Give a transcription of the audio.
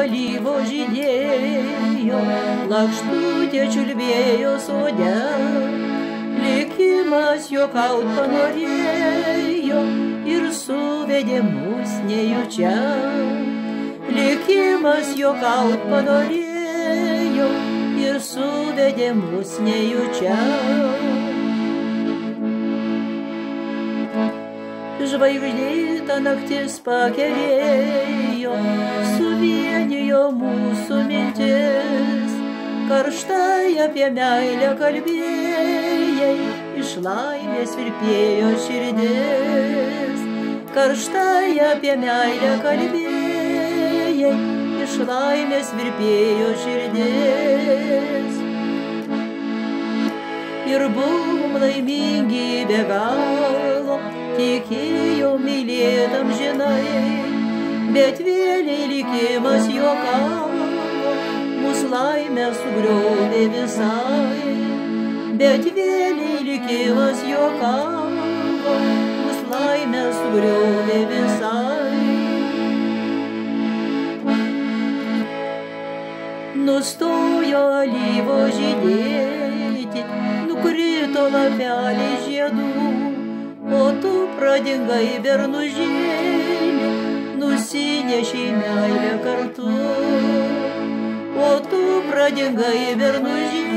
alyvo žydėjo, lakštutė čiulbėjo sode, likimas juokaut panorėjo ir suvedė mus nejučia. Likimas juokaut panorėjo ir suvedė mus nejučia. Žvaigždėta naktis pakerėjo, suvienijo mūsų mintis, karštai apie meilę kalbėjai, iš laimės virpėjo širdis, karštai apie meilę kalbėjai, iš laimės virpėjo širdis. Ir buvom laimingi be galo, tikėjau mylėtam žinai, bet vėliai likimas juokavo, mūsų laimę sugriovė visai. Bet vėliai likimas juokavo, mūsų laimę sugriovė visai. Nustojo alyvo žydėti, nukrito lapeliai žiedų, pradingai bernužėlį, nusinešiai meilę kartu. O tu pradingai bernužėlį,